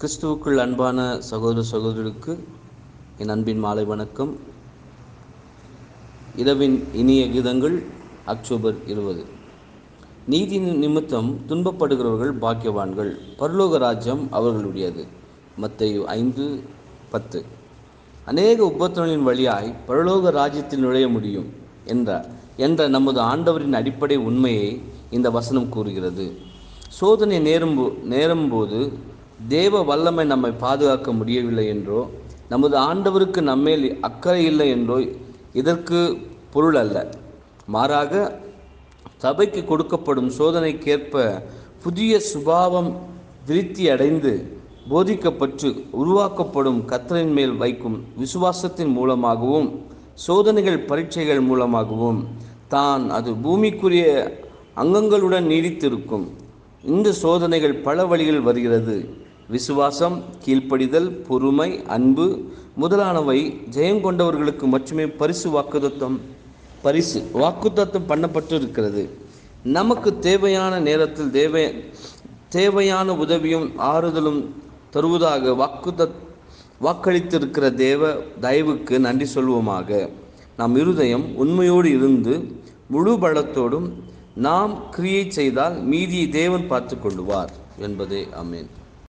கிறிஸ்துவுக்குள் அன்பான சகோதர சகோதரிக்கு என் அன்பின் மாலை வணக்கம். இரவின் இனிய கீதங்கள் அக்டோபர் இருபது. நீதி நிமித்தம் துன்பப்படுகிறவர்கள் பாக்கியவான்கள் பரலோக ராஜ்யம் அவர்களுடையது. மத்தேயு ஐந்து பத்து. அநேக உபத்திரங்களின் வழியாய் பரலோக ராஜ்யத்தில் நுழைய முடியும் என்றார் என்ற நமது ஆண்டவரின் அடிப்படை உண்மையை இந்த வசனம் கூறுகிறது. சோதனை நேரும் நேரும்போது தேவ வல்லமை நம்மை பாதுகாக்க முடியவில்லை என்றோ நமது ஆண்டவருக்கு நம்மேல் அக்கறை இல்லை என்றோ இதற்கு பொருள் அல்ல. மாறாக சபைக்கு கொடுக்கப்படும் சோதனைக்கேற்ப புதிய சுபாவம் விருத்தி அடைந்து போதிக்கப்பட்டு உருவாக்கப்படும் கத்தரின் மேல் வைக்கும் விசுவாசத்தின் மூலமாகவும் சோதனைகள் பரீட்சைகள் மூலமாகவும் தான் அது பூமிக்குரிய அங்கங்களுடன் நீடித்திருக்கும். இந்த சோதனைகள் பல வழிகள் வருகிறது. விசுவாசம் கீழ்ப்படிதல் பொறுமை அன்பு முதலானவை ஜெயங்கொண்டவர்களுக்கு மட்டுமே பரிசு வாக்குதத்தம் பரிசு வாக்குத்தத்தம் பண்ணப்பட்டு இருக்கிறது நமக்கு தேவையான நேரத்தில் தேவை தேவையான உதவியும் ஆறுதலும் தருவதாக வாக்குத்த வாக்களித்திருக்கிற தேவ தயவுக்கு நன்றி சொல்வோமாக. நம் இருதயம் உண்மையோடு இருந்து முழு பலத்தோடும் நாம் கிரியை செய்தால் மீதியை தேவன் பார்த்து கொள்ளுவார் என்பதே. அமேன்